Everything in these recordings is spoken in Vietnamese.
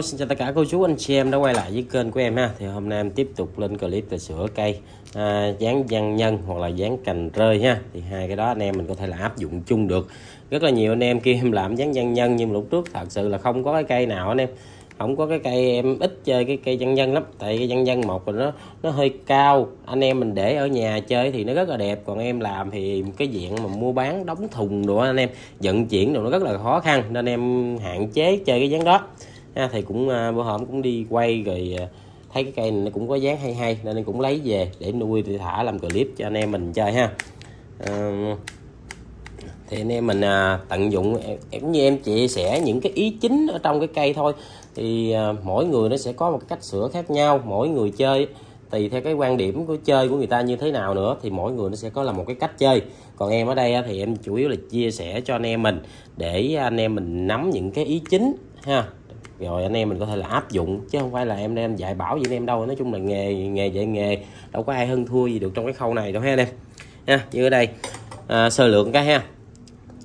Hello, xin chào tất cả cô chú anh chị em đã quay lại với kênh của em ha. Thì hôm nay em tiếp tục lên clip về sửa cây à, dán văn nhân hoặc là dán cành rơi ha. Thì hai cái đó anh em mình có thể là áp dụng chung được. Rất là nhiều anh em kia em làm dán văn nhân nhưng lúc trước thật sự là không có cái cây nào anh em không có cái cây em ít chơi cái cây văn nhân lắm tại cái văn nhân một là nó nó hơi cao anh em mình để ở nhà chơi thì nó rất là đẹp còn em làm thì cái diện mà mua bán đóng thùng đồ anh em vận chuyển đồ nó rất là khó khăn nên em hạn chế chơi cái dáng đó ha, thì cũng uh, bữa hôm cũng đi quay rồi uh, thấy cái cây này nó cũng có dáng hay hay nên cũng lấy về để nuôi thì thả làm clip cho anh em mình chơi ha. Uh, thì anh em mình à, tận dụng em như em chia sẻ những cái ý chính ở trong cái cây thôi. Thì à, mỗi người nó sẽ có một cái cách sửa khác nhau mỗi người chơi tùy theo cái quan điểm của chơi của người ta như thế nào nữa thì mỗi người nó sẽ có là một cái cách chơi. Còn em ở đây thì em chủ yếu là chia sẻ cho anh em mình để anh em mình nắm những cái ý chính ha rồi anh em mình có thể là áp dụng chứ không phải là em đem dạy bảo gì anh em đâu. Nói chung là nghề nghề dạy nghề đâu có ai hơn thua gì được trong cái khâu này đâu ha anh em. Ha như ở đây à, sơ lược cái ha.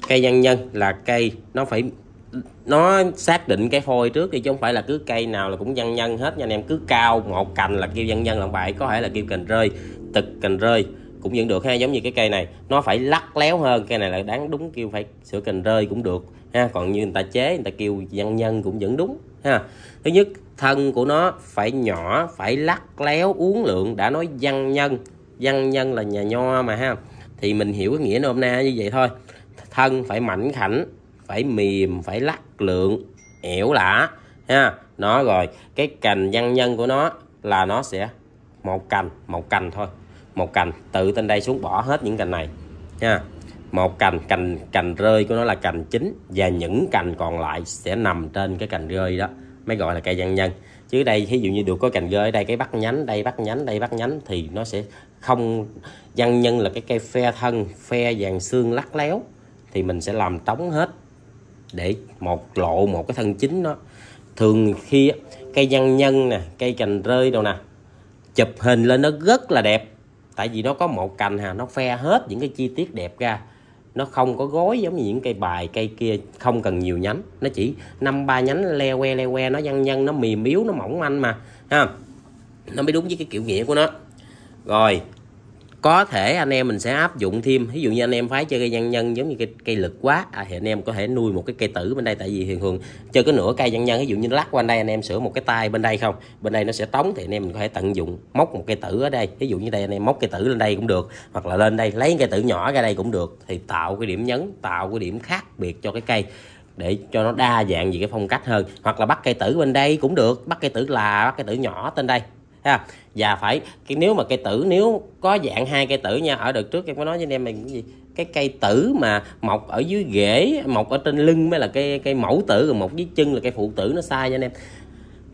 Cây nhân nhân là cây nó phải nó xác định cái phôi trước thì chứ không phải là cứ cây nào là cũng nhân nhân hết nha anh em. Cứ cao một cành là kêu nhân nhân là vậy có thể là kêu cành rơi tực cành rơi cũng vẫn được ha. Giống như cái cây này nó phải lắc léo hơn cây này là đáng đúng kêu phải sửa cành rơi cũng được ha. Còn như người ta chế người ta kêu nhân nhân cũng vẫn đúng ha. Thứ nhất, thân của nó phải nhỏ, phải lắc léo uống lượng đã nói văn nhân. Văn nhân là nhà nho mà ha. Thì mình hiểu cái nghĩa nôm na như vậy thôi. Thân phải mảnh khảnh, phải mềm, phải lắc lượng ẻo lả, ha. Nó rồi, cái cành văn nhân của nó là nó sẽ một cành một cành thôi. Một cành, tự trên đây xuống bỏ hết những cành này nha một cành cành cành rơi của nó là cành chính và những cành còn lại sẽ nằm trên cái cành rơi đó, mới gọi là cây văn nhân. Chứ đây ví dụ như được có cành rơi ở đây, cái bắt nhánh, đây bắt nhánh, đây bắt nhánh thì nó sẽ không, văn nhân là cái cây phe thân, phe vàng xương lắc léo, thì mình sẽ làm trống hết để một lộ một cái thân chính nó. Thường khi cây văn nhân nè, cây cành rơi đâu nè, chụp hình lên nó rất là đẹp, tại vì nó có một cành hà, nó phe hết những cái chi tiết đẹp ra nó không có gối giống như những cây bài, cây kia, không cần nhiều nhánh. Nó chỉ năm, ba nhánh le que le que, nó nhăn nhân nó mềm yếu, nó mỏng manh mà. Ha. Nó mới đúng với cái kiểu nghĩa của nó. Rồi có thể anh em mình sẽ áp dụng thêm. Ví dụ như anh em phái chơi cây nhân nhân giống như cây, cây lực quá. À, thì anh em có thể nuôi một cái cây tử bên đây. Tại vì thường thường chơi cái nửa cây nhân nhân. Ví dụ như lắc qua đây anh em sửa một cái tay bên đây không? Bên đây nó sẽ tống thì anh em mình có thể tận dụng móc một cây tử ở đây. Ví dụ như đây anh em móc cây tử lên đây cũng được. Hoặc là lên đây lấy cây tử nhỏ ra đây cũng được. Thì tạo cái điểm nhấn tạo cái điểm khác biệt cho cái cây để cho nó đa dạng về cái phong cách hơn. Hoặc là bắt cây tử bên đây cũng được. Bắt cây tử là bắt cây tử nhỏ trên đây ha. Và phải, cái nếu mà cây tử, nếu có dạng hai cây tử nha, ở đợt trước em có nói với anh em mình cái gì? Cái cây tử mà mọc ở dưới rễ mọc ở trên lưng mới là cây cây mẫu tử, rồi mọc dưới chân là cây phụ tử, nó sai nha anh em.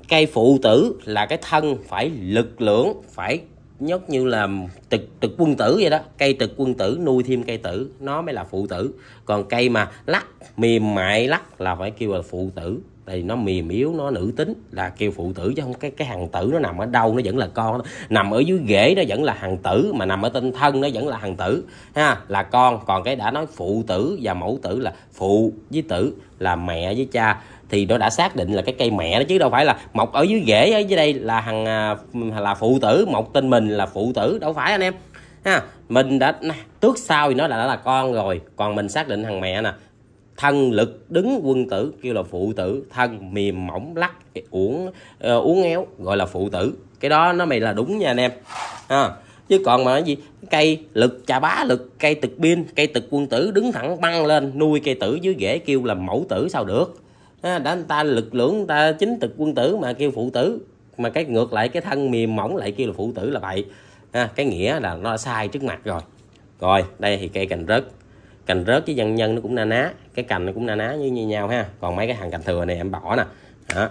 Cây phụ tử là cái thân phải lực lưỡng phải nhất như là trực trực quân tử vậy đó. Cây trực quân tử, nuôi thêm cây tử, nó mới là phụ tử. Còn cây mà lắc, mềm mại lắc là phải kêu là phụ tử thì nó mềm yếu, nó nữ tính. Là kêu phụ tử chứ không, cái cái hàng tử nó nằm ở đâu, nó vẫn là con. Nằm ở dưới rễ nó vẫn là hàng tử, mà nằm ở tinh thân nó vẫn là hàng tử. Ha, là con. Còn cái đã nói phụ tử và mẫu tử là phụ với tử, là mẹ với cha, thì nó đã xác định là cái cây mẹ đó chứ đâu phải là mọc ở dưới rễ ở dưới đây là hàng à, là phụ tử, mọc tên mình là phụ tử, đâu phải anh em. Ha, mình đã tước sau thì nó đã là con rồi. Còn mình xác định thằng mẹ nè thân lực đứng quân tử kêu là phụ tử. Thân mềm mỏng lắc uống uh, ờ, uống éo gọi là phụ tử. Cái đó nó mày là đúng nha anh em. Ha chứ còn mà cái gì? Cây lực trà bá lực cây tực pin cây tực quân tử đứng thẳng băng lên nuôi cây tử dưới rễ kêu là mẫu tử sao được? Ha, đã người ta lực lượng ta chính tực quân tử mà kêu phụ tử. Mà cái ngược lại cái thân mềm mỏng lại kêu là phụ tử là vậy. Ha, cái nghĩa là nó sai trước mặt rồi. Rồi đây thì cây cành rớt cành rớt với dân nhân nó cũng na ná cái cành nó cũng na ná như, như nhau ha. Còn mấy cái hàng cành thừa này em bỏ nè. Đó.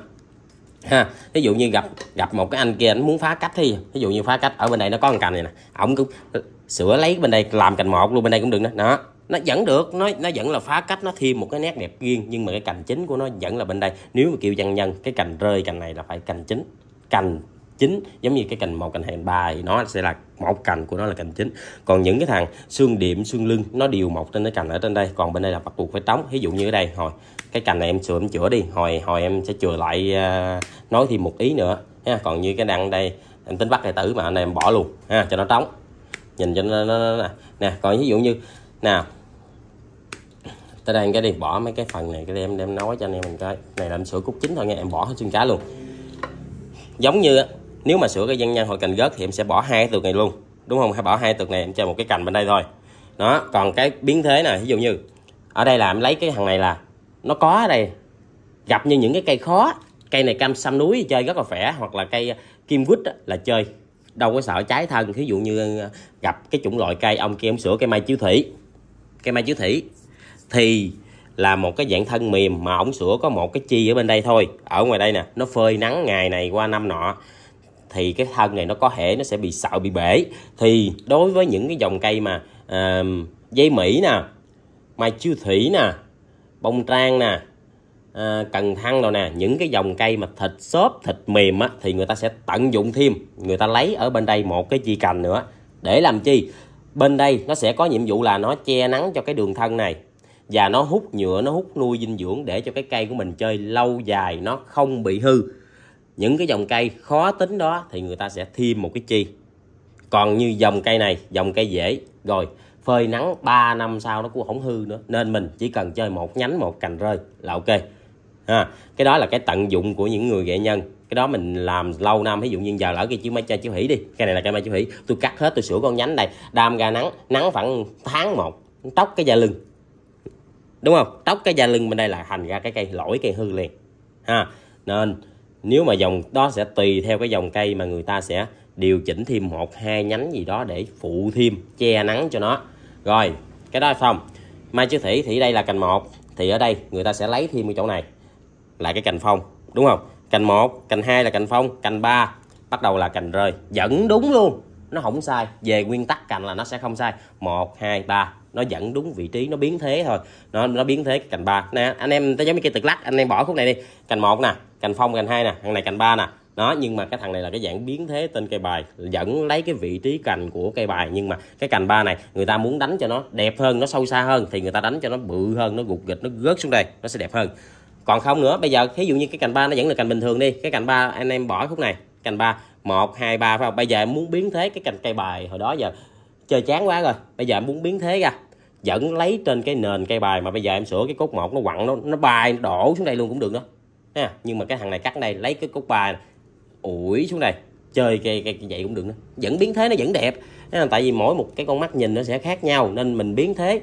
Ha ví dụ như gặp gặp một cái anh kia anh muốn phá cách thì ví dụ như phá cách ở bên đây nó có một cành này nè. Ổng cũng sửa lấy bên đây làm cành một luôn bên đây cũng được đó, đó. Nó vẫn được nó nó vẫn là phá cách nó thêm một cái nét đẹp riêng nhưng mà cái cành chính của nó vẫn là bên đây. Nếu mà kêu dân nhân cái cành rơi cành này là phải cành chính cành chính giống như cái cành một cành hai cành ba thì nó sẽ là một cành của nó là cành chính còn những cái thằng xương điểm xương lưng nó đều mọc trên cái cành ở trên đây. Còn bên đây là bắt buộc phải trống. Ví dụ như ở đây hồi cái cành này em sửa em chữa đi. Hồi hồi em sẽ chữa lại uh, nói thêm một ý nữa ha. Còn như cái đằng đây em tính bắt đệ tử mà anh em bỏ luôn ha cho nó trống. Nhìn cho nó, nó, nó, nó. Nè còn ví dụ như nào. Tới đây cái đi bỏ mấy cái phần này cái em đem nói cho anh em mình coi. Này là em sửa cúc chính thôi nha em bỏ hết xương cá luôn. Giống như nếu mà sửa cái dân nhân hồi cành gớt thì em sẽ bỏ hai tược này luôn. Đúng không? Hay bỏ hai tược này, em cho một cái cành bên đây thôi. Đó, còn cái biến thế này ví dụ như, ở đây là em lấy cái thằng này là nó có ở đây, gặp như những cái cây khó. Cây này cam xăm núi, chơi rất là khỏe, hoặc là cây uh, kim quýt là chơi. Đâu có sợ trái thân ví dụ như uh, gặp cái chủng loại cây, ông kia ông sửa cây mai chiếu thủy. Cây mai chiếu thủy thì là một cái dạng thân mềm mà ổng sửa có một cái chi ở bên đây thôi. Ở ngoài đây nè, nó phơi nắng ngày này qua năm nọ thì cái thân này nó có thể nó sẽ bị sợ bị bể. Thì đối với những cái dòng cây mà uh, dây mỹ nè mai chiêu thủy nè bông trang nè à, cần thăng rồi nè những cái dòng cây mà thịt xốp thịt mềm á thì người ta sẽ tận dụng thêm. Người ta lấy ở bên đây một cái chi cành nữa. Để làm chi? Bên đây nó sẽ có nhiệm vụ là nó che nắng cho cái đường thân này. Và nó hút nhựa nó hút nuôi dinh dưỡng để cho cái cây của mình chơi lâu dài nó không bị hư những cái dòng cây khó tính đó thì người ta sẽ thêm một cái chi. Còn như dòng cây này, dòng cây dễ. Rồi, phơi nắng 3 năm sau nó cũng không hư nữa. Nên mình chỉ cần chơi một nhánh, một cành rơi là ok. Ha, cái đó là cái tận dụng của những người nghệ nhân. Cái đó mình làm lâu năm. Ví dụ như giờ lỡ cái chiếu máy chơi chiếu hỉ đi. Cái này là cây mai chiếu hỉ tôi cắt hết, tôi sửa con nhánh này đam ra nắng nắng khoảng tháng một. Tóc cái da lưng. Đúng không? Tóc cái da lưng bên đây là thành ra cái cây lỗi, cây hư liền. Ha, nên nếu mà dòng đó sẽ tùy theo cái dòng cây mà người ta sẽ điều chỉnh thêm một, hai nhánh gì đó để phụ thêm, che nắng cho nó. Rồi, cái đó xong mai chưa thủy thì đây là cành một, thì ở đây người ta sẽ lấy thêm cái chỗ này, là cái cành phong, đúng không? Cành một, cành hai là cành phong, cành ba, bắt đầu là cành rơi. Vẫn đúng luôn, nó không sai. Về nguyên tắc cành là nó sẽ không sai. Một, hai, ba, nó dẫn đúng vị trí, nó biến thế thôi. Nó nó biến thế, cành ba. Nè, anh em ta giống như cây tự lắc, anh em bỏ khúc này đi. Cành một nè cành phong, cành hai nè thằng này cành ba nè. Đó, nhưng mà cái thằng này là cái dạng biến thế tên cây bài vẫn lấy cái vị trí cành của cây bài. Nhưng mà cái cành ba này, người ta muốn đánh cho nó đẹp hơn, nó sâu xa hơn, thì người ta đánh cho nó bự hơn, nó gục gịch, nó rớt xuống đây, nó sẽ đẹp hơn. Còn không nữa, bây giờ ví dụ như cái cành ba nó vẫn là cành bình thường đi, cái cành ba, anh em bỏ khúc này, cành ba, một, hai, ba, phải không? Bây giờ em muốn biến thế cái cành cây bài, hồi đó giờ chơi chán quá rồi, bây giờ em muốn biến thế ra vẫn lấy trên cái nền cây bài, mà bây giờ em sửa cái cốt một nó quặn, nó nó bay, nó đổ xuống đây luôn cũng được đó ha. Nhưng mà cái thằng này cắt đây, lấy cái cốt bài ủi xuống đây, chơi cây cây vậy cũng được nữa. Vẫn biến thế nó vẫn đẹp. Tại vì mỗi một cái con mắt nhìn nó sẽ khác nhau, nên mình biến thế.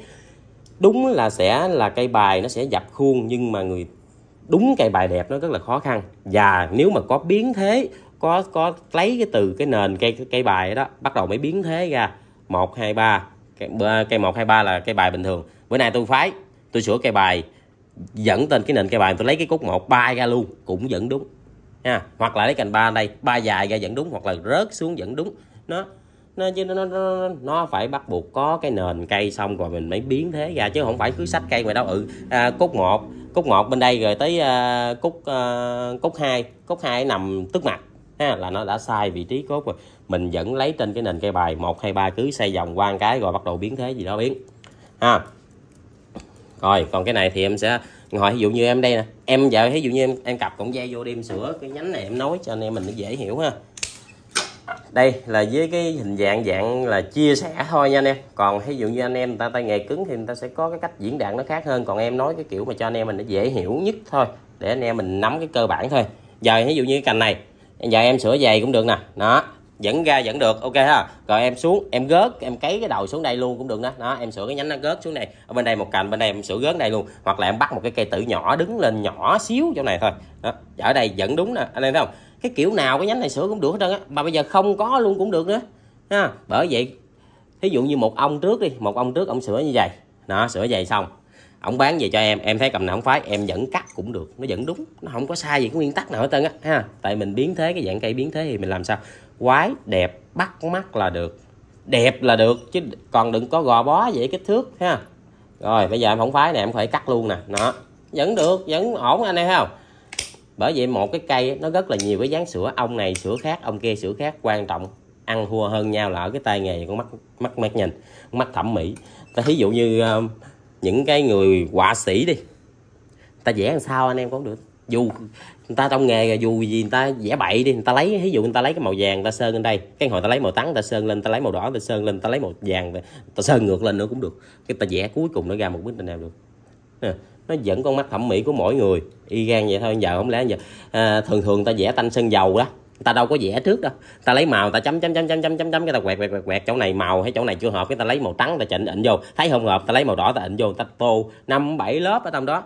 Đúng là sẽ là cây bài nó sẽ dập khuôn, nhưng mà người đúng cây bài đẹp nó rất là khó khăn. Và nếu mà có biến thế, có có lấy cái từ cái nền cây cây bài đó, bắt đầu mới biến thế ra. Một, hai, ba cây một, hai, ba là cây bài bình thường. Bữa nay tôi phái, tôi sửa cây bài dẫn tên cái nền cây bài tôi lấy cái cốt một bay ra luôn cũng vẫn đúng. Ha hoặc là lấy cành ba đây ba dài ra vẫn đúng hoặc là rớt xuống vẫn đúng. Nó nó chứ nó, nó nó phải bắt buộc có cái nền cây xong rồi mình mới biến thế ra chứ không phải cứ sách cây ngoài đâu ừ à, cốt một cốt một bên đây rồi tới à, cốt à, cốt hai cốt hai nằm tức mặt. Ha là nó đã sai vị trí cốt rồi. Mình vẫn lấy trên cái nền cây bài một hai ba cứ xây vòng qua cái rồi bắt đầu biến thế gì đó biến. Ha rồi còn cái này thì em sẽ ngồi ví dụ như em đây nè. Em giờ ví dụ như em, em cặp cổng dây vô đêm sửa cái nhánh này em nói cho anh em mình nó dễ hiểu ha. Đây là với cái hình dạng dạng là chia sẻ thôi nha anh em. Còn ví dụ như anh em người ta tay nghề cứng thì người ta sẽ có cái cách diễn đạt nó khác hơn. Còn em nói cái kiểu mà cho anh em mình nó dễ hiểu nhất thôi. Để anh em mình nắm cái cơ bản thôi. Giờ ví dụ như cái cành này giờ em sửa giày cũng được nè. Đó dẫn ra vẫn được, ok ha. Rồi em xuống, em gớt, em cấy cái đầu xuống đây luôn cũng được đó. Đó, em sửa cái nhánh nó gớt xuống đây. Ở bên đây một cành, bên đây em sửa gớt đây luôn. Hoặc là em bắt một cái cây tử nhỏ đứng lên nhỏ xíu chỗ này thôi. Đó ở đây vẫn đúng nè. Anh em thấy không? Cái kiểu nào cái nhánh này sửa cũng được hết trơn á. Mà bây giờ không có luôn cũng được nữa. Ha, bởi vậy, thí dụ như một ông trước đi, một ông trước ông sửa như vậy. Đó, sửa vậy xong, ông bán về cho em. Em thấy cầm nào không phái, em vẫn cắt cũng được. Nó vẫn đúng, nó không có sai gì cái nguyên tắc nào hết trơn á. Ha, tại mình biến thế, cái dạng cây biến thế thì mình làm sao? Quái, đẹp, bắt mắt là được. Đẹp là được, chứ còn đừng có gò bó vậy kích thước, ha. Rồi, bây giờ em không phái nè, em phải cắt luôn nè. Nó vẫn được, vẫn ổn anh em không? Bởi vậy một cái cây nó rất là nhiều cái dáng sữa. Ông này sữa khác, ông kia sữa khác. Quan trọng ăn thua hơn nhau là ở cái tay nghề con mắt mắt mắt nhìn, mắt thẩm mỹ. Ta ví dụ như ờ, những cái người họa sĩ đi, ta vẽ làm sao anh em cũng được. Dù người ta trong nghề dù gì người ta vẽ bậy đi người ta lấy ví dụ người ta lấy cái màu vàng người ta sơn lên đây cái hồi ta lấy màu trắng ta sơn lên ta lấy màu đỏ ta sơn lên ta lấy màu vàng ta sơn ngược lên nữa cũng được cái ta vẽ cuối cùng nó ra một bức tranh nào được nó vẫn con mắt thẩm mỹ của mỗi người y gan vậy thôi giờ không lẽ giờ à, thường thường ta vẽ tanh sơn dầu đó ta đâu có vẽ trước đâu ta lấy màu ta chấm chấm chấm chấm chấm chấm chấm cái ta quẹt quẹt quẹt quẹt chỗ này màu hay chỗ này chưa hợp cái ta lấy màu trắng ta chỉnh ịnh vô thấy không hợp ta lấy màu đỏ ta ịnh vô ta tô năm bảy lớp ở trong đó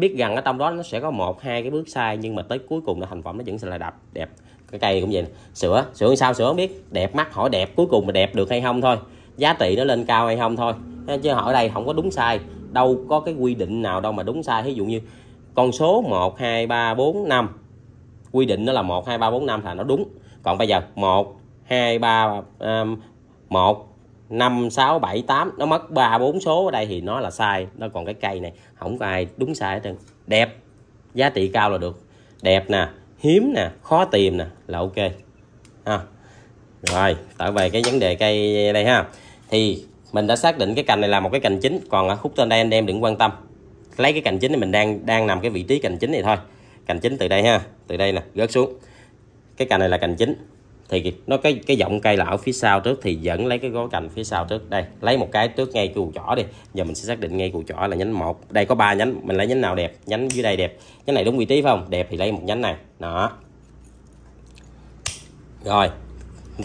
biết rằng ở trong đó nó sẽ có một, hai cái bước sai, nhưng mà tới cuối cùng là thành phẩm nó vẫn sẽ là đẹp đẹp. Cái cây cũng vậy nè. sửa sữa sao sửa không biết? Đẹp mắt hỏi đẹp, cuối cùng mà đẹp được hay không thôi. Giá trị nó lên cao hay không thôi. Chứ hỏi đây không có đúng sai. Đâu có cái quy định nào đâu mà đúng sai. Ví dụ như con số 1 2 3 4 5 quy định nó là 1 2 3 4 5 là nó đúng. Còn bây giờ 1 2 3 1 5 6 7 8 nó mất 3 4 số ở đây thì nó là sai. Nó còn cái cây này, không có ai đúng sai hết trơn. Đẹp. Giá trị cao là được. Đẹp nè, hiếm nè, khó tìm nè, là ok. Ha. Rồi, trở về cái vấn đề cây đây ha. Thì mình đã xác định cái cành này là một cái cành chính. Còn ở khúc trên đây anh em đừng quan tâm. Lấy cái cành chính thì mình đang đang nằm cái vị trí cành chính này thôi. Cành chính từ đây ha, từ đây nè, rớt xuống. Cái cành này là cành chính thì nó cái cái giọng cây là ở phía sau trước thì vẫn lấy cái gối cành phía sau trước. Đây, lấy một cái trước ngay cù chỏ đi. Giờ mình sẽ xác định ngay cù chỏ là nhánh một. Đây có ba nhánh, mình lấy nhánh nào đẹp? Nhánh dưới đây đẹp. Nhánh này đúng vị trí phải không? Đẹp thì lấy một nhánh này. Đó. Rồi,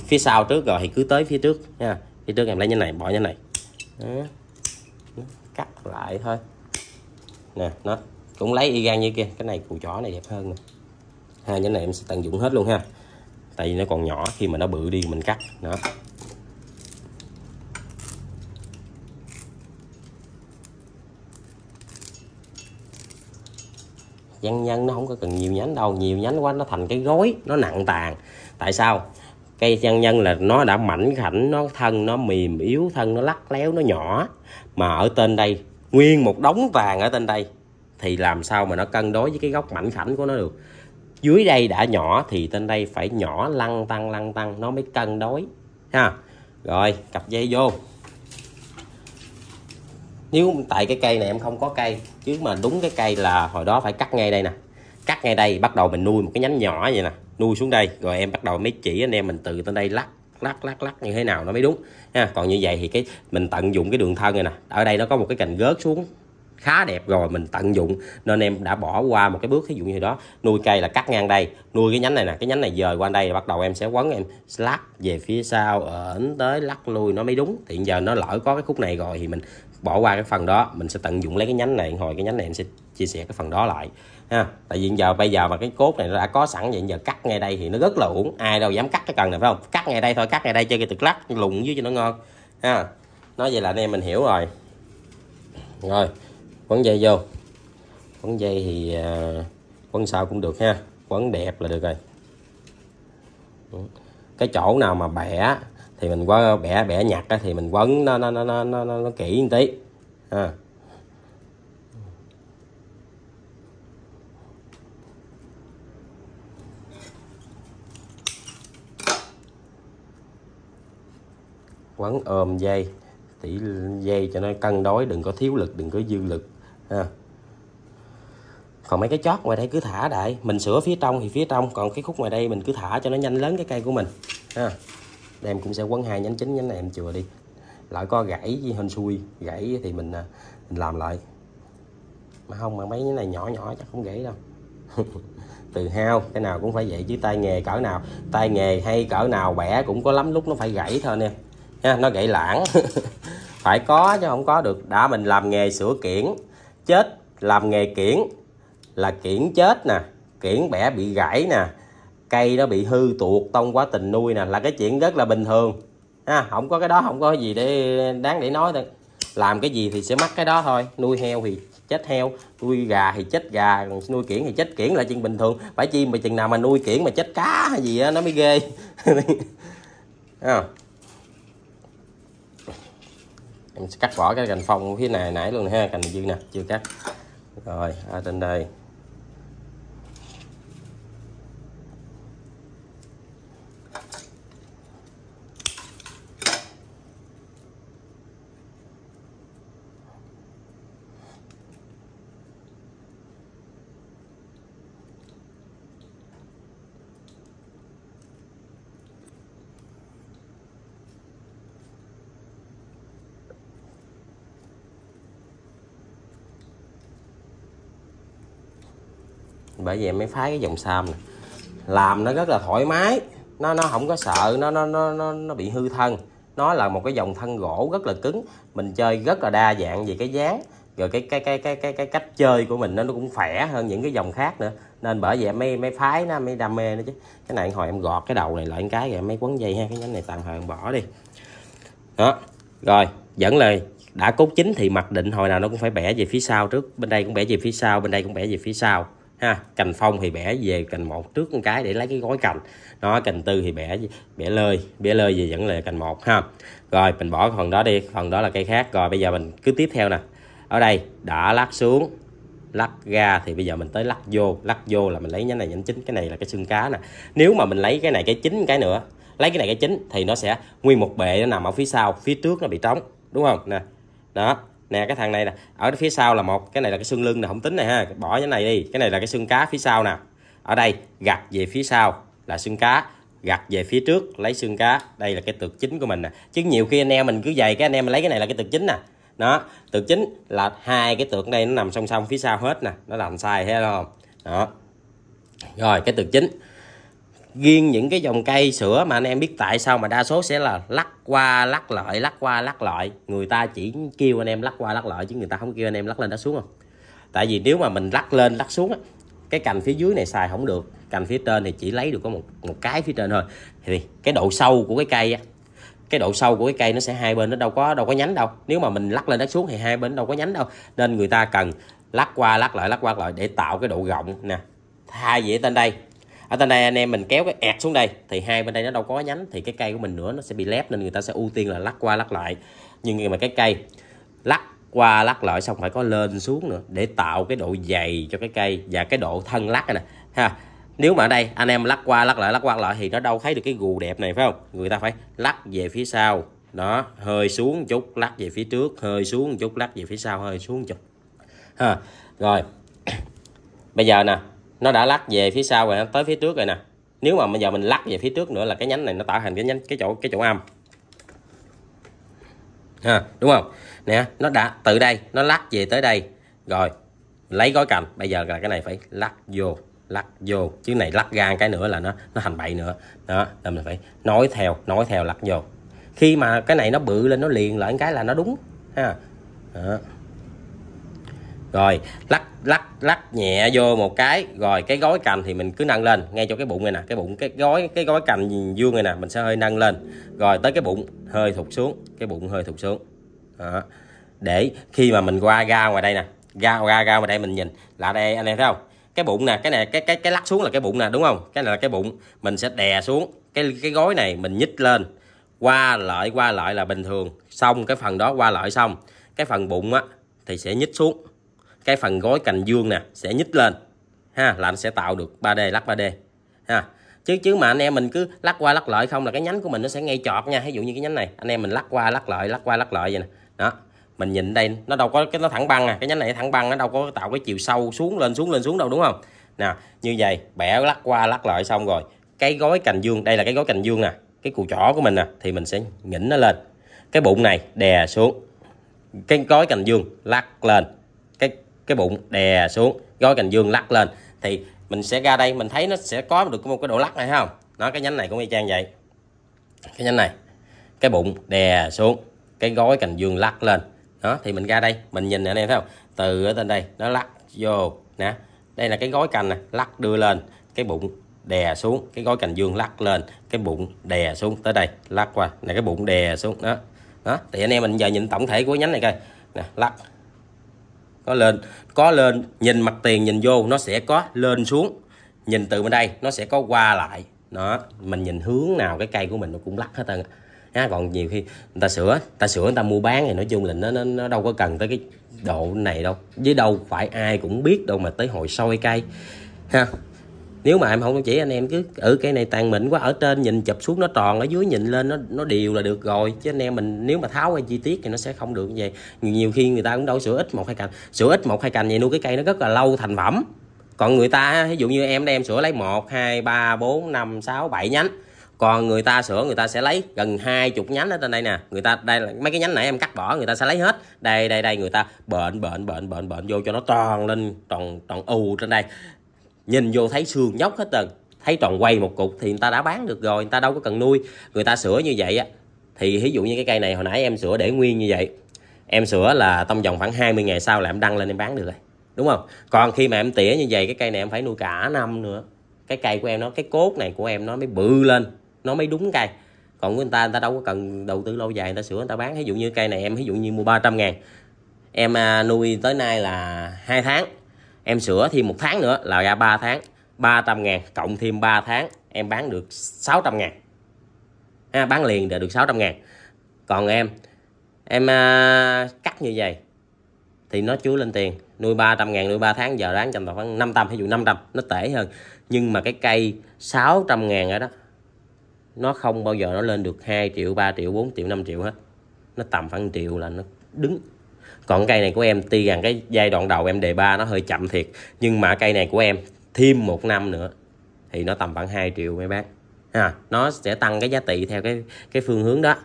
phía sau trước rồi thì cứ tới phía trước nha. Phía trước em lấy nhánh này, bỏ nhánh này. Đó. cắt lại thôi. Nè, nó cũng lấy y gan như kia. Cái này cù chỏ này đẹp hơn nè. Hai nhánh này em sẽ tận dụng hết luôn ha tại vì nó còn nhỏ, khi mà nó bự đi mình cắt, đó. Nhân nhân nó không có cần nhiều nhánh đâu. Nhiều nhánh quá, nó thành cái gối, nó nặng tàn. Tại sao? Cây nhân nhân là nó đã mảnh khảnh, nó thân, nó mềm yếu, thân, nó lắc léo, nó nhỏ. Mà ở trên đây, nguyên một đống vàng ở trên đây, thì làm sao mà nó cân đối với cái góc mảnh khảnh của nó được? Dưới đây đã nhỏ thì trên đây phải nhỏ lăn tăng lăn tăng, nó mới cân đối, ha. Rồi, cặp dây vô. Nếu tại cái cây này em không có cây, chứ mà đúng cái cây là hồi đó phải cắt ngay đây nè. Cắt ngay đây, bắt đầu mình nuôi một cái nhánh nhỏ vậy nè, nuôi xuống đây. Rồi em bắt đầu mới chỉ anh em mình từ trên đây lắc lắc lắc lắc như thế nào nó mới đúng, ha. Còn như vậy thì cái mình tận dụng cái đường thân này nè, ở đây nó có một cái cành gớt xuống khá đẹp rồi, mình tận dụng. Nên em đã bỏ qua một cái bước ví dụ như đó, nuôi cây là cắt ngang đây, nuôi cái nhánh này nè, cái nhánh này dời qua đây, bắt đầu em sẽ quấn, em lắc về phía sau ờ, ẩn tới lắc lui, nó mới đúng. Thì giờ nó lỡ có cái khúc này rồi thì mình bỏ qua cái phần đó, mình sẽ tận dụng lấy cái nhánh này, hồi cái nhánh này em sẽ chia sẻ cái phần đó lại, ha. Tại vì giờ, bây giờ mà cái cốt này nó đã có sẵn vậy, giờ cắt ngay đây thì nó rất là uổng, ai đâu dám cắt cái cần này, phải không? Cắt ngay đây thôi, cắt ngay đây, chơi cái từ lắc, lùng dưới cho nó ngon, ha. Nói vậy là anh em mình hiểu rồi. Rồi quấn dây vô. Quấn dây thì à, quấn sao cũng được ha. Quấn đẹp là được rồi. Cái chỗ nào mà bẻ thì mình qua bẻ bẻ nhặt thì mình quấn nó nó nó nó nó, nó kỹ một tí. Ha. Quấn ôm dây. Tỉ dây cho nó cân đối đừng có thiếu lực đừng có dư lực ha còn mấy cái chót ngoài đây cứ thả đại. Mình sửa phía trong thì phía trong. Còn cái khúc ngoài đây mình cứ thả cho nó nhanh lớn cái cây của mình. Ha. Đây em cũng sẽ quấn hai nhánh chính, nhánh này em chừa đi. Lại có gãy với hên xui. Gãy thì mình à, mình làm lại. Mà không, mà mấy cái này nhỏ nhỏ chắc không gãy đâu. Từ hao, cái nào cũng phải vậy chứ tay nghề cỡ nào. Tay nghề hay cỡ nào bẻ cũng có lắm, lúc nó phải gãy thôi nè ha, nó gãy lãng. Phải có chứ không có được. Đã mình làm nghề sửa kiển chết làm nghề kiển là kiển chết nè, kiển bẻ bị gãy nè, cây nó bị hư tuột trong quá trình nuôi nè, là cái chuyện rất là bình thường. Ha, không có cái đó, không có gì để đáng để nói được. Làm cái gì thì sẽ mắc cái đó thôi. Nuôi heo thì chết heo, nuôi gà thì chết gà, nuôi kiển thì chết kiển là chuyện bình thường. Phải chi mà chừng nào mà nuôi kiển mà chết cá hay gì đó nó mới ghê. em sẽ cắt bỏ cái cành phong phía này nãy luôn ha, cành dư nè, chưa cắt. Rồi, ở trên đây. Bởi vì em mới phái cái dòng sam này làm nó rất là thoải mái. Nó nó không có sợ nó nó nó nó, nó bị hư thân. Nó là một cái dòng thân gỗ rất là cứng. Mình chơi rất là đa dạng về cái dáng. Rồi cái cái cái cái cái cái cách chơi của mình nó nó cũng khỏe hơn những cái dòng khác nữa. Nên bởi vậy mấy mấy phái nó mới đam mê nữa chứ. Cái này hồi em gọt cái đầu này lại cái rồi mấy quấn dây ha. Cái nhánh này tạm thời em bỏ đi. Đó. Rồi dẫn lời. Đã cốt chính thì mặc định hồi nào nó cũng phải bẻ về phía sau trước. Bên đây cũng bẻ về phía sau bên đây cũng bẻ về phía sau ha, cành phong thì bẻ về cành một trước một cái để lấy cái gói cành. Nó cành tư thì bẻ bẻ lơi bẻ lơi về vẫn là cành một ha. Rồi, mình bỏ phần đó đi, phần đó là cây khác. Rồi, bây giờ mình cứ tiếp theo nè. Ở đây, đã lắc xuống, lắc ra thì bây giờ mình tới lắc vô. Lắc vô là mình lấy nhánh này, nhánh chính, cái này là cái xương cá nè. Nếu mà mình lấy cái này, cái chính cái nữa, lấy cái này, cái chính thì nó sẽ nguyên một bệ nó nằm ở phía sau, phía trước nó bị trống, đúng không? Nè, đó nè, cái thằng này nè, ở phía sau là một, cái này là cái xương lưng nè, không tính này ha, bỏ cái này đi, cái này là cái xương cá phía sau nè. Ở đây gặt về phía sau là xương cá gặt về phía trước lấy xương cá, đây là cái tược chính của mình nè. Chứ nhiều khi anh em mình cứ dày, cái anh em lấy cái này là cái tược chính nè. Đó, tược chính là hai cái tược đây nó nằm song song phía sau hết nè, nó làm sai thấy không? Đó. Rồi, cái tược chính riêng những cái dòng cây sữa mà anh em biết tại sao mà đa số sẽ là lắc qua, lắc lại, lắc qua, lắc lại. Người ta chỉ kêu anh em lắc qua, lắc lại chứ người ta không kêu anh em lắc lên lắc xuống không? Tại vì nếu mà mình lắc lên, lắc xuống á, cái cành phía dưới này xài không được. Cành phía trên thì chỉ lấy được có một một cái phía trên thôi. Thì cái độ sâu của cái cây á, cái độ sâu của cái cây nó sẽ hai bên nó đâu có đâu có nhánh đâu. Nếu mà mình lắc lên lắc xuống thì hai bên đâu có nhánh đâu. Nên người ta cần lắc qua, lắc lại, lắc qua, lắc lại để tạo cái độ rộng. Nè, thay vì tên đây. À, ở trên đây anh em mình kéo cái ẹt xuống đây. Thì hai bên đây nó đâu có nhánh, thì cái cây của mình nữa nó sẽ bị lép nên người ta sẽ ưu tiên là lắc qua lắc lại. Nhưng mà cái cây lắc qua lắc lại xong phải có lên xuống nữa để tạo cái độ dày cho cái cây và cái độ thân lắc này nè. Ha, nếu mà ở đây anh em lắc qua lắc lại, lắc qua lắc lại thì nó đâu thấy được cái gù đẹp này, phải không? Người ta phải lắc về phía sau. Đó, hơi xuống một chút, lắc về phía trước, hơi xuống một chút, lắc về phía sau, hơi xuống một chút. Ha, rồi. Bây giờ nè nó đã lắc về phía sau rồi nó tới phía trước rồi nè. Nếu mà bây giờ mình lắc về phía trước nữa là cái nhánh này nó tạo thành cái nhánh, cái chỗ cái chỗ âm. Ha, đúng không? Nè, nó đã từ đây, nó lắc về tới đây. Rồi, lấy gói cành. Bây giờ là cái này phải lắc vô lắc vô. Chứ này lắc ra cái nữa là nó nó thành bậy nữa. Đó nên mình phải nói theo nói theo lắc vô. Khi mà cái này nó bự lên, nó liền lại cái là nó đúng. Ha, đó rồi, lắc lắc lắc nhẹ vô một cái. Rồi, cái gói cành thì mình cứ nâng lên, ngay cho cái bụng này nè. Cái bụng, cái gói cái gói cành vuông này nè, mình sẽ hơi nâng lên. Rồi, tới cái bụng, hơi thụt xuống. Cái bụng hơi thụt xuống. Đó. để khi mà mình qua ra ngoài đây nè ra ra ra ngoài đây mình nhìn. Là đây, anh em thấy không? Cái bụng nè, cái này, cái cái cái lắc xuống là cái bụng nè, đúng không? Cái này là cái bụng. Mình sẽ đè xuống. Cái cái gói này mình nhích lên. Qua lại qua lại là bình thường. Xong, cái phần đó qua lại xong, cái phần bụng á, thì sẽ nhích xuống cái phần gối cành dương nè, sẽ nhích lên. Ha, là anh sẽ tạo được 3D lắc 3D ha, chứ chứ mà anh em mình cứ lắc qua lắc lại không là cái nhánh của mình nó sẽ ngay chọt nha. Ví dụ như cái nhánh này, anh em mình lắc qua lắc lại, lắc qua lắc lại vậy nè. Đó, mình nhìn đây, nó đâu có cái, nó thẳng băng à. Cái nhánh này thẳng băng, nó đâu có tạo cái chiều sâu xuống lên xuống lên, xuống đâu, đúng không? Nè như vậy, bẻ lắc qua lắc lại xong rồi. Cái gói cành dương, đây là cái gói cành dương nè, cái cù chỏ của mình nè, thì mình sẽ nhỉnh nó lên. Cái bụng này đè xuống. Cái gói cành dương lắc lên cái bụng đè xuống, gói cành dương lắc lên. Thì mình sẽ ra đây, mình thấy nó sẽ có được một cái độ lắc này không? Nó cái nhánh này cũng y chang vậy. Cái nhánh này, cái bụng đè xuống, cái gói cành dương lắc lên. Đó, thì mình ra đây, mình nhìn nè, anh em thấy không? Từ ở trên đây, nó lắc vô, nè. Đây là cái gói cành nè, lắc đưa lên, cái bụng đè xuống, cái gói cành dương lắc lên, cái bụng đè xuống tới đây, lắc qua. Này, cái bụng đè xuống, đó. Đó, thì anh em mình giờ nhìn tổng thể của nhánh này coi. Nè, lắc có lên có lên nhìn mặt tiền nhìn vô nó sẽ có lên xuống. Nhìn từ bên đây nó sẽ có qua lại. Đó mình nhìn hướng nào cái cây của mình nó cũng lắc hết trơn nha còn nhiều khi người ta sửa ta sửa người ta mua bán thì nói chung là nó nó, nó đâu có cần tới cái độ này đâu. Với đâu phải ai cũng biết đâu mà tới hồi soi cây. Ha nếu mà em không chỉ anh em cứ ở cái cây này tàn mịn quá, ở trên nhìn chụp xuống nó tròn, ở dưới nhìn lên nó nó đều là được rồi. Chứ anh em mình nếu mà tháo cái chi tiết thì nó sẽ không được như vậy. Nhiều khi người ta cũng đâu sửa ít một hai cành. Sửa ít một hai cành vậy nuôi cái cây nó rất là lâu thành phẩm. Còn người ta, ví dụ như em đây em sửa lấy một, hai, ba, bốn, năm, sáu, bảy nhánh. Còn người ta sửa, người ta sẽ lấy gần hai chục nhánh ở trên đây nè. Người ta, đây là mấy cái nhánh này em cắt bỏ, người ta sẽ lấy hết. Đây đây đây, người ta bệnh bệnh bệnh bệnh bệnh vô cho nó tròn lên, tròn tròn ù trên đây nhìn vô thấy xương nhóc hết trơn. Thấy tròn quay một cục thì người ta đã bán được rồi, người ta đâu có cần nuôi. Người ta sửa như vậy á. Thì ví dụ như cái cây này hồi nãy em sửa để nguyên như vậy. Em sửa là trong vòng khoảng 20 ngày sau là em đăng lên em bán được rồi. Đúng không? Còn khi mà em tỉa như vậy, cái cây này em phải nuôi cả năm nữa. Cái cây của em nó, cái cốt này của em nó mới bự lên, nó mới đúng cây. Còn người ta người ta đâu có cần đầu tư lâu dài, người ta sửa, người ta bán. Ví dụ như cây này em, ví dụ như mua 300 ngàn. Em à, nuôi tới nay là hai tháng em sửa thêm một tháng nữa là ra 3 tháng 300 ngàn cộng thêm 3 tháng em bán được 600 ngàn. Ha, bán liền để được 600 ngàn. Còn em em à, cắt như vậy thì nó chúa lên tiền. Nuôi 300 ngàn nuôi 3 tháng giờ đáng tầm khoảng 500 ví dụ 500 nó tệ hơn. Nhưng mà cái cây 600 ngàn ở đó nó không bao giờ nó lên được 2 triệu 3 triệu 4 triệu 5 triệu hết. Nó tầm khoảng triệu là nó đứng còn cây này của em, tuy rằng cái giai đoạn đầu em đề ba nó hơi chậm thiệt, nhưng mà cây này của em thêm một năm nữa thì nó tầm khoảng 2 triệu mấy bác. Ha, nó sẽ tăng cái giá trị theo cái cái phương hướng đó.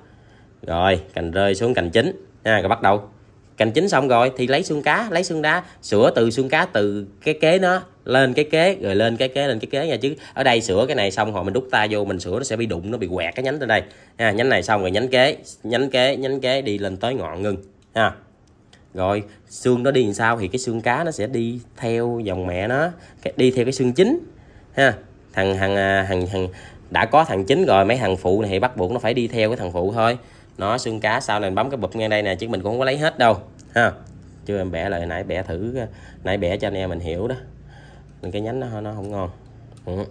Rồi, cành rơi xuống cành chính ha, rồi bắt đầu. Cành chính xong rồi thì lấy xương cá, lấy xương đá, sửa từ xương cá từ cái kế nó lên cái kế, rồi lên cái kế, lên cái kế nha chứ. Ở đây sửa cái này xong rồi mình đút tay vô mình sửa nó sẽ bị đụng, nó bị quẹt cái nhánh lên đây. Ha, nhánh này xong rồi nhánh kế nhánh kế nhánh kế đi lên tới ngọn ngưng. Ha rồi, xương nó đi làm sao thì cái xương cá nó sẽ đi theo dòng mẹ nó đi theo cái xương chính, ha. Thằng thằng à, thằng thằng, đã có thằng chính rồi, mấy thằng phụ này thì bắt buộc nó phải đi theo cái thằng phụ thôi. Nó, xương cá sau này bấm cái bụp ngay đây nè, chứ mình cũng không có lấy hết đâu, ha. Chưa em bẻ lại, nãy bẻ thử, nãy bẻ cho anh em mình hiểu đó. Mình cái nhánh nó nó không ngon. Ừ.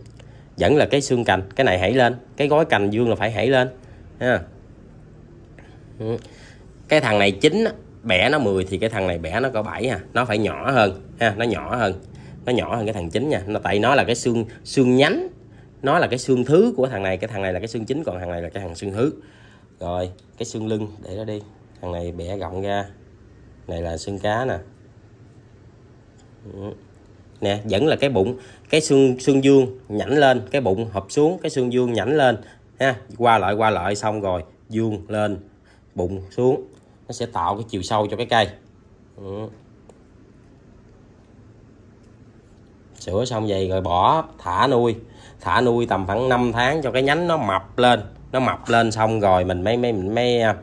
vẫn là cái xương cành, cái này hãy lên, cái gói cành dương là phải hãy lên, ha. Ừ. cái thằng này chính bẻ nó 10 thì cái thằng này bẻ nó có 7 ha à. nó phải nhỏ hơn, ha, nó nhỏ hơn. Nó nhỏ hơn cái thằng chính nha. Nó, tại nó là cái xương xương nhánh. Nó là cái xương thứ của thằng này, cái thằng này là cái xương chính, còn thằng này là cái thằng xương thứ. Rồi, cái xương lưng, để nó đi. Thằng này bẻ rộng ra. Này là xương cá nè. Ừ. Nè, vẫn là cái bụng, cái xương xương dương nhảnh lên, cái bụng hợp xuống, cái xương dương nhảnh lên, ha. Qua lại qua lại xong rồi, dương lên, bụng xuống nó sẽ tạo cái chiều sâu cho cái cây. Ừ. sửa xong vậy rồi bỏ thả nuôi. Thả nuôi tầm khoảng 5 tháng cho cái nhánh nó mập lên. Nó mập lên xong rồi mình mới mới mình mới à,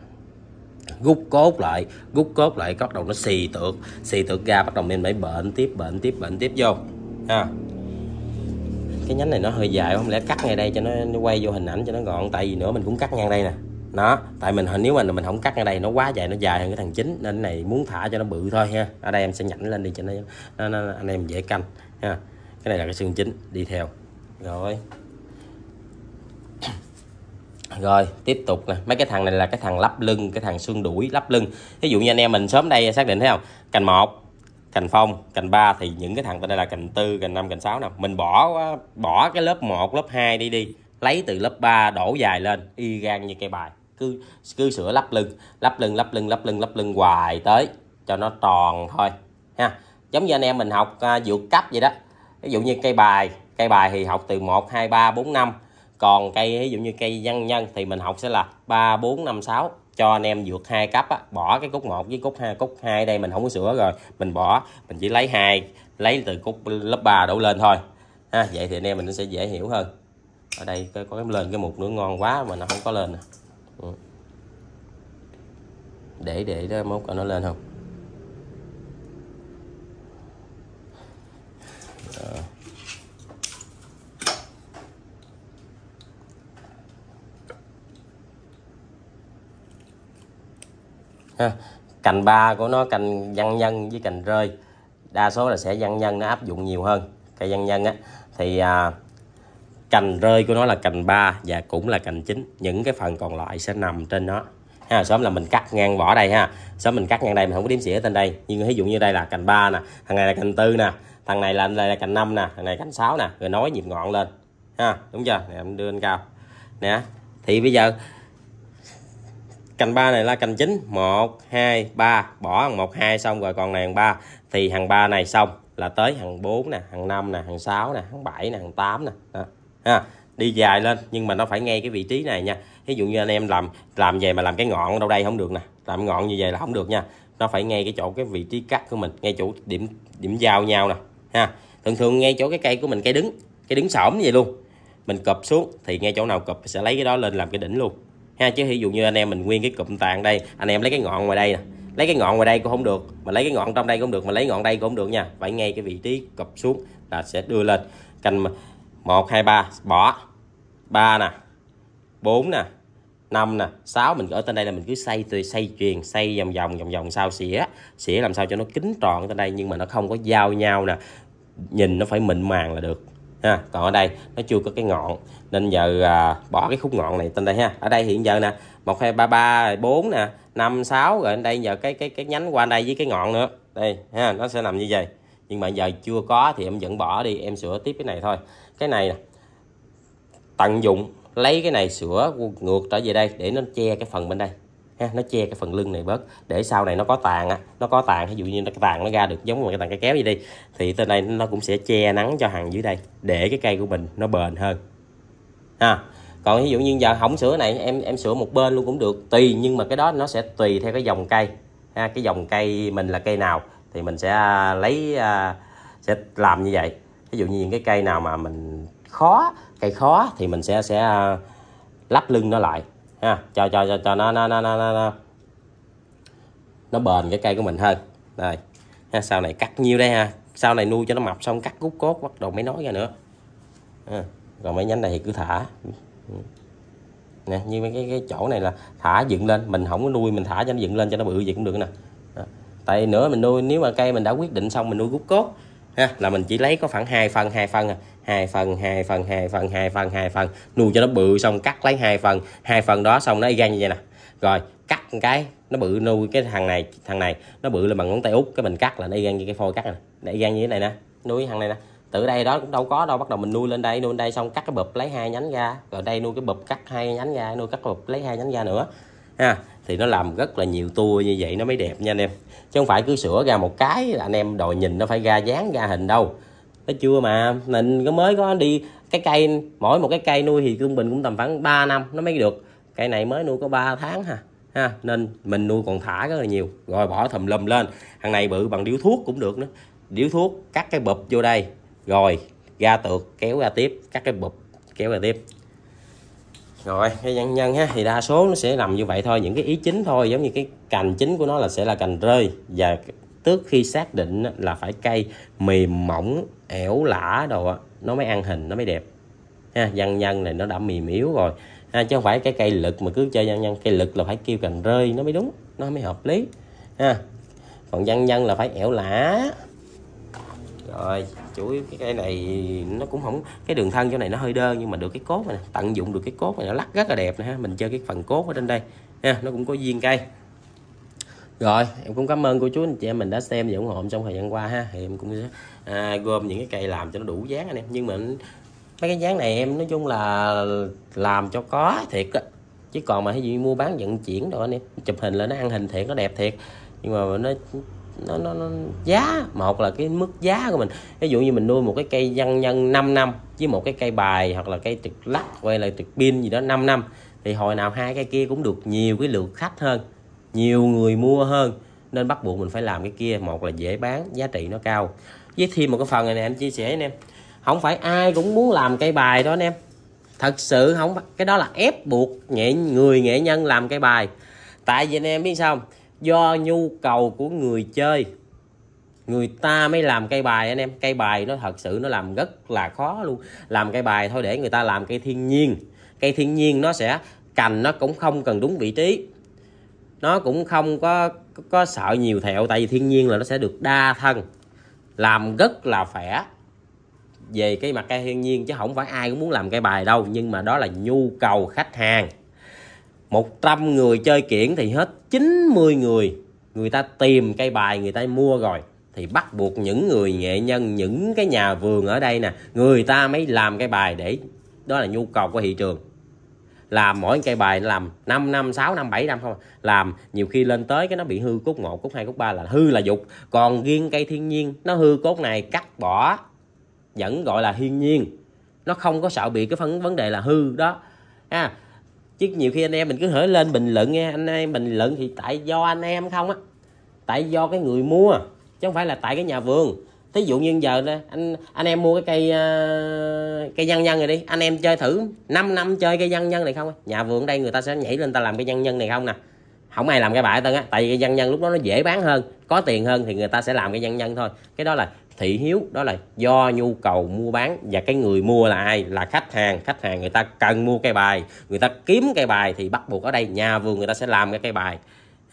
rút cốt lại. Rút cốt lại bắt đầu nó xì tược. Xì tược ra bắt đầu mình mới bệnh tiếp bệnh tiếp bệnh tiếp vô. Ha. Cái nhánh này nó hơi dài không lẽ cắt ngay đây cho nó, nó quay vô hình ảnh cho nó gọn? Tại vì nữa mình cũng cắt ngang đây nè nó tại mình nếu mà mình không cắt ở đây nó quá dài nó dài hơn cái thằng chính nên cái này muốn thả cho nó bự thôi ha. Ở đây em sẽ nhảnh lên đi cho nó, nó, nó anh em dễ canh ha. Cái này là cái xương chính đi theo. Rồi. Rồi tiếp tục nè. Mấy cái thằng này là cái thằng lắp lưng cái thằng xương đuổi lắp lưng. Ví dụ như anh em mình sớm đây xác định thấy không? Cành một cành phong cành ba thì những cái thằng tên đây là cành tư cành năm cành sáu nè. Mình bỏ bỏ cái lớp 1 lớp 2 đi đi. Lấy từ lớp 3 đổ dài lên y gan như cây bài cứ cứ sửa lắp lưng lắp lưng lắp lưng lắp lưng lắp lưng hoài tới cho nó tròn thôi ha. Giống như anh em mình học à, vượt cấp vậy đó. Ví dụ như cây bài cây bài thì học từ 1 2 3 4 5 còn cây ví dụ như cây văn nhân thì mình học sẽ là 3 4 5 6 cho anh em vượt hai cấp á, bỏ cái cúc 1 với cúc 2 cúc 2 đây mình không có sửa rồi mình bỏ mình chỉ lấy hai lấy từ cúc lớp 3 đổ lên thôi ha. Vậy thì anh em mình sẽ dễ hiểu hơn. Ở đây có, có cái lên cái mục nữa ngon quá mà nó không có lên nè ừ. để để đó mốt coi nó lên không ờ. ha. cành ba của nó cành văn nhân với cành rơi đa số là sẽ văn nhân nó áp dụng nhiều hơn cây văn nhân á thì à, cành rơi của nó là cành ba và cũng là cành chính những cái phần còn lại sẽ nằm trên nó. Ha, sớm là mình cắt ngang vỏ đây ha. Sớm mình cắt ngang đây, mình không có điểm xỉa trên đây. Nhưng ví dụ như đây là cành ba nè, thằng này là cành tư nè, thằng này là đây là cành năm nè, thằng này cành sáu nè. Rồi nói nhịp ngọn lên. Ha, đúng chưa? Nè, em đưa lên cao. Nè, thì bây giờ cành ba này là cành chính một, hai, ba. Bỏ một, hai xong rồi còn này hàng ba. Thì hàng ba này xong là tới hàng 4 nè hàng 5 nè hàng 6 nè hàng 7 nè hàng 8 nè. Đó ha, đi dài lên, nhưng mà nó phải ngay cái vị trí này nha. Ví dụ như anh em làm làm về mà làm cái ngọn đâu đây không được nè, làm ngọn như vậy là không được nha. Nó phải ngay cái chỗ cái vị trí cắt của mình, ngay chỗ điểm điểm giao nhau nè, ha. Thường thường ngay chỗ cái cây của mình, cây đứng cây đứng xổm vậy luôn. Mình cụp xuống thì ngay chỗ nào cụp sẽ lấy cái đó lên làm cái đỉnh luôn, ha. Chứ ví dụ như anh em mình nguyên cái cụm tàn đây, anh em lấy cái ngọn ngoài đây nè. Lấy cái ngọn ngoài đây cũng không được, mà lấy cái ngọn trong đây cũng được, mà lấy ngọn đây cũng được nha. Phải ngay cái vị trí cụp xuống là sẽ đưa lên. Cành mà 1 2 3 bỏ. 3 nè 4 nè 5 nè 6 mình ở trên đây là mình cứ xây từ xây truyền xây vòng vòng vòng vòng sao xỉa. Xỉa làm sao cho nó kín tròn trên đây nhưng mà nó không có giao nhau nè. Nhìn nó phải mịn màng là được. Ha còn ở đây nó chưa có cái ngọn nên giờ à, bỏ cái khúc ngọn này trên đây ha. Ở đây hiện giờ nè một hai ba ba bốn nè năm sáu. Rồi ở đây giờ cái cái cái nhánh qua đây với cái ngọn nữa. Đây ha nó sẽ nằm như vậy. Nhưng mà giờ chưa có thì em vẫn bỏ đi em sửa tiếp cái này thôi cái này nè. Tận dụng lấy cái này sửa ngược trở về đây để nó che cái phần bên đây ha, nó che cái phần lưng này bớt để sau này nó có tàn á nó có tàn ví dụ như nó cái tàn nó ra được giống như cái tàn cây kéo gì đi thì tên đây nó cũng sẽ che nắng cho hàng dưới đây để cái cây của mình nó bền hơn ha. Còn ví dụ như giờ không sửa này em em sửa một bên luôn cũng được tùy nhưng mà cái đó nó sẽ tùy theo cái dòng cây ha, cái dòng cây mình là cây nào thì mình sẽ lấy à, sẽ làm như vậy ví dụ như những cái cây nào mà mình khó cây khó thì mình sẽ sẽ à, lắp lưng nó lại ha cho cho cho, cho nó, nó, nó, nó, nó nó. Bền cái cây của mình hơn. Đây ha, sau này cắt nhiêu đây ha. Sau này nuôi cho nó mập xong cắt rút cốt bắt đầu mới nói ra nữa. Ha. còn mấy nhánh này thì cứ thả. Nè như mấy cái, cái chỗ này là thả dựng lên mình không có nuôi mình thả cho nó dựng lên cho nó bự vậy cũng được nè. Tại nữa mình nuôi nếu mà cây mình đã quyết định xong mình nuôi gút cốt ha, là mình chỉ lấy có khoảng hai phân hai phân à. Hai phần hai phần hai phần hai phần hai phần nuôi cho nó bự xong cắt lấy hai phần. Hai phần đó xong nó y gan như vậy nè. Rồi, cắt một cái, nó bự nuôi cái thằng này thằng này. Nó bự là bằng ngón tay út, cái mình cắt là nó y gan như cái phôi cắt này để y gan như thế này nè. Nuôi thằng này nè. Từ đây đó cũng đâu có đâu, bắt đầu mình nuôi lên đây, nuôi lên đây xong cắt cái bụp lấy hai nhánh ra. Rồi đây nuôi cái bụp cắt hai nhánh ra, nuôi cắt bụp lấy hai nhánh ra nữa. Ha thì nó làm rất là nhiều tour như vậy nó mới đẹp nha anh em. Chứ không phải cứ sửa ra một cái là anh em đòi nhìn nó phải ra dáng, ra hình đâu. Nó chưa mà, mình có mới có đi cái cây, mỗi một cái cây nuôi thì trung bình cũng tầm khoảng 3 năm nó mới được. Cây này mới nuôi có 3 tháng ha. Ha, nên mình nuôi còn thả rất là nhiều. Rồi bỏ thầm lum lên. Thằng này bự bằng điếu thuốc cũng được nữa. Điếu thuốc cắt cái bụp vô đây. Rồi, ra tược, kéo ra tiếp, cắt cái bụp, kéo ra tiếp rồi cái nhân nhân ha thì đa số nó sẽ nằm như vậy thôi những cái ý chính thôi giống như cái cành chính của nó là sẽ là cành rơi. Và trước khi xác định là phải cây mềm mỏng ẻo lả đồ nó mới ăn hình nó mới đẹp. Ha dân nhân này nó đã mềm yếu rồi. Ha, chứ không phải cái cây lực mà cứ chơi dân nhân cây lực là phải kêu cành rơi nó mới đúng nó mới hợp lý. Ha còn dân nhân là phải ẻo lả rồi chuối cái cây này nó cũng không cái đường thân chỗ này nó hơi đơn nhưng mà được cái cốt này tận dụng được cái cốt này nó lắc rất là đẹp nè ha. Mình chơi cái phần cốt ở trên đây. Ha nó cũng có viên cây. Rồi em cũng cảm ơn cô chú anh chị em mình đã xem và ủng hộ trong thời gian qua ha. Thì em cũng sẽ à, gom những cái cây làm cho nó đủ dáng anh em. Nhưng mà mấy cái dáng này em nói chung là làm cho có thiệt á. Chứ còn mà ví dụ mua bán vận chuyển rồi anh em chụp hình là nó ăn hình thiệt nó đẹp thiệt. Nhưng mà nó nó, nó, nó giá. Một là cái mức giá của mình. Ví dụ như mình nuôi một cái cây nhân nhân 5 năm với một cái cây bài hoặc là cây trực lắc hay là trực pin gì đó 5 năm thì hồi nào hai cái kia cũng được nhiều cái lượng khách hơn nhiều người mua hơn. Nên bắt buộc mình phải làm cái kia. Một là dễ bán giá trị nó cao. Với thêm một cái phần này nè anh chia sẻ anh em. Không phải ai cũng muốn làm cây bài đó anh em. Thật sự không cái đó là ép buộc nghệ người nghệ nhân làm cây bài. Tại vì anh em biết sao do nhu cầu của người chơi. Người ta mới làm cây bài anh em. Cây bài nó thật sự nó làm rất là khó luôn. Làm cây bài thôi để người ta làm cây thiên nhiên. Cây thiên nhiên nó sẽ cành nó cũng không cần đúng vị trí. Nó cũng không có có sợ nhiều thẹo, tại vì thiên nhiên là nó sẽ được đa thân. Làm rất là khỏe. Về cái mặt cây thiên nhiên chứ không phải ai cũng muốn làm cây bài đâu, nhưng mà đó là nhu cầu khách hàng. 100 người chơi kiển thì hết 90 người. Người ta tìm cây bài, người ta mua rồi, thì bắt buộc những người nghệ nhân, những cái nhà vườn ở đây nè, người ta mới làm cây bài để, đó là nhu cầu của thị trường. Làm mỗi cây bài làm 5 năm 6 năm 7 năm, không, làm, nhiều khi lên tới cái nó bị hư cốt 1 cốt 2 cốt 3 là hư là dục. Còn riêng cây thiên nhiên, nó hư cốt này, cắt bỏ, vẫn gọi là thiên nhiên. Nó không có sợ bị cái phân, vấn đề là hư, đó. Ha chứ nhiều khi anh em mình cứ hỏi lên bình luận nghe anh em bình luận thì tại do anh em không á. Tại do cái người mua chứ không phải là tại cái nhà vườn. Thí dụ như giờ đó, anh anh em mua cái cây uh, cây nhân nhân này đi. Anh em chơi thử 5 năm chơi cây nhân nhân này không nhà vườn đây người ta sẽ nhảy lên ta làm cây nhân nhân này không nè. Không ai làm cái bài tân á. Tại vì cái nhân nhân lúc đó nó dễ bán hơn có tiền hơn thì người ta sẽ làm cái nhân nhân thôi. Cái đó là thị hiếu, đó là do nhu cầu mua bán và cái người mua là ai? Là khách hàng. Khách hàng người ta cần mua cây bài. Người ta kiếm cây bài thì bắt buộc ở đây nhà vườn người ta sẽ làm cái cây bài.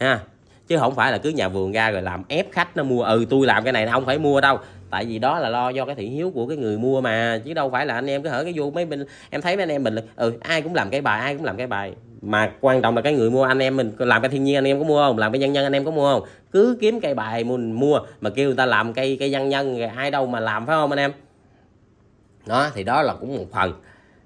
Ha? Chứ không phải là cứ nhà vườn ra rồi làm ép khách nó mua ừ tôi làm cái này không phải mua đâu. Tại vì đó là lo do cái thị hiếu của cái người mua mà. Chứ đâu phải là anh em cứ hở cái vô mấy mình em thấy mấy anh em mình là ừ ai cũng làm cái bài, ai cũng làm cái bài mà quan trọng là cái người mua anh em mình làm cái thiên nhiên anh em có mua không? Làm cái nhân nhân anh em có mua không? Cứ kiếm cây bài mình mua mà kêu người ta làm cây cây nhân nhân rồi ai đâu mà làm phải không anh em? Đó thì đó là cũng một phần.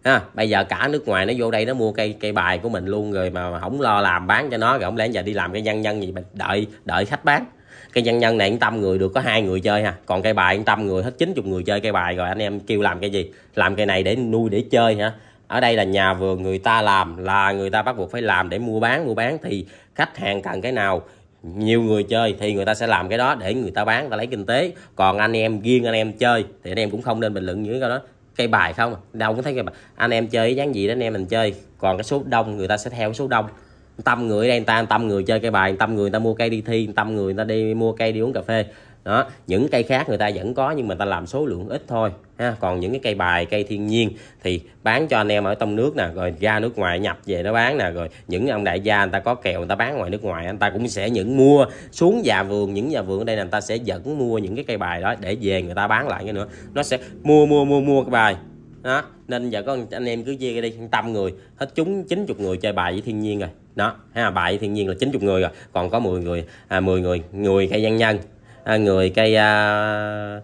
Ha bây giờ cả nước ngoài nó vô đây nó mua cây cây bài của mình luôn rồi mà, mà không lo làm bán cho nó rồi không lẽ giờ đi làm cái nhân nhân gì mà đợi đợi khách bán. Cây nhân nhân này yên tâm người được có hai người chơi ha. Còn cây bài yên tâm người hết 90 người chơi cây bài rồi anh em kêu làm cái gì? Làm cây này để nuôi để chơi hả ở đây là nhà vườn người ta làm là người ta bắt buộc phải làm để mua bán mua bán thì khách hàng cần cái nào nhiều người chơi thì người ta sẽ làm cái đó để người ta bán ta lấy kinh tế còn anh em riêng anh em chơi thì anh em cũng không nên bình luận những cái đó cây bài không đâu cũng thấy cây bài anh em chơi dáng gì đó anh em mình chơi còn cái số đông người ta sẽ theo số đông tâm người đây người ta tâm người chơi cây bài tâm người người ta mua cây đi thi tâm người người ta đi mua cây đi uống cà phê đó những cây khác người ta vẫn có nhưng mà ta làm số lượng ít thôi ha. Còn những cái cây bài cây thiên nhiên thì bán cho anh em ở trong nước nè rồi ra nước ngoài nhập về nó bán nè rồi những ông đại gia người ta có kèo người ta bán ngoài nước ngoài anh ta cũng sẽ những mua xuống nhà vườn những nhà vườn ở đây là người ta sẽ dẫn mua những cái cây bài đó để về người ta bán lại cái nữa. Nó sẽ mua mua mua mua cái bài. Đó nên giờ có anh em cứ chia đi tâm người hết chúng 90 người chơi bài với thiên nhiên rồi. Đó ha bài với thiên nhiên là 90 người rồi. Còn có 10 người à, 10 người người cây nhân nhân à, người cây à,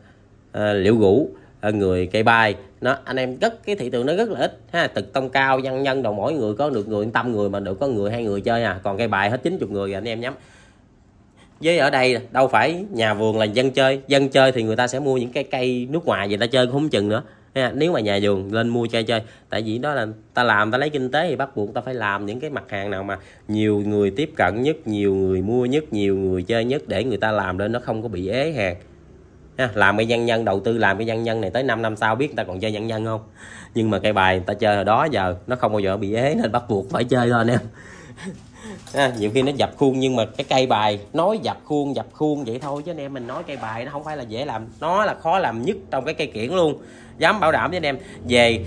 à, liễu gũ Ờ, người cây bài. Nó, anh em rất, cái thị trường nó rất là ít, ha, thực tông cao dân nhân đầu mỗi người có được người tâm người mà được có người, hai người chơi à. Còn cây bài hết 90 người rồi anh em nhắm. Với ở đây đâu phải nhà vườn là dân chơi dân chơi thì người ta sẽ mua những cái cây nước ngoài về ta chơi cũng không chừng nữa, ha. nếu mà nhà vườn lên mua chơi chơi, tại vì đó là ta làm, ta lấy kinh tế thì bắt buộc ta phải làm những cái mặt hàng nào mà nhiều người tiếp cận nhất, nhiều người mua nhất, nhiều người chơi nhất để người ta làm lên, nó không có bị ế hàng ha. làm cái nhân nhân đầu tư làm cái nhân nhân này tới 5 năm sau biết người ta còn chơi nhân nhân không nhưng mà cây bài người ta chơi hồi đó giờ nó không bao giờ bị ế nên bắt buộc phải chơi thôi anh em à, nhiều khi nó dập khuôn nhưng mà cái cây bài nói dập khuôn dập khuôn vậy thôi chứ anh em mình nói cây bài nó không phải là dễ làm nó là khó làm nhất trong cái cây kiển luôn dám bảo đảm với anh em về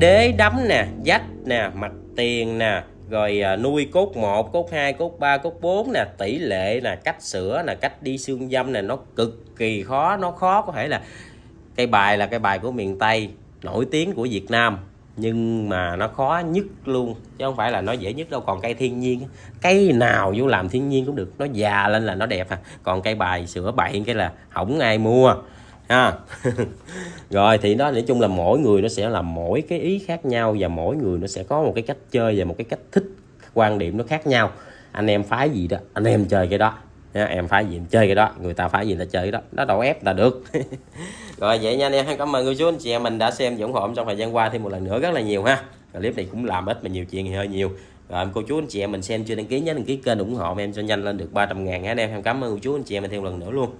đế đấm nè dách nè mặt tiền nè rồi à, nuôi cốt 1, cốt 2, cốt 3, cốt 4 nè, tỷ lệ là cách sửa là cách đi xương dâm nè, nó cực kỳ khó, nó khó có thể là cây bài là cây bài của miền Tây nổi tiếng của Việt Nam nhưng mà nó khó nhất luôn chứ không phải là nó dễ nhất đâu. Còn cây thiên nhiên cây nào vô làm thiên nhiên cũng được nó già lên là nó đẹp à. Còn cây bài sửa bậy cái là không ai mua ha. Rồi thì đó nói chung là mỗi người nó sẽ là mỗi cái ý khác nhau và mỗi người nó sẽ có một cái cách chơi và một cái cách thích quan điểm nó khác nhau. Anh em phái gì đó anh em chơi cái đó. Nha, em phái gì chơi cái đó. Người ta phái gì ta chơi cái đó. Nó đầu ép là được. Rồi vậy nha anh em. Cảm ơn người chú anh chị em. Mình đã xem và ủng hộ trong thời gian qua thêm một lần nữa rất là nhiều ha. Clip này cũng làm ít mà nhiều chuyện thì hơi nhiều. Rồi cô chú anh chị em mình xem chưa đăng ký nhớ đăng ký kênh ủng hộ em cho nhanh lên được 300 ngàn anh em. Em cảm ơn cô chú anh chị em mình thêm một lần nữa luôn.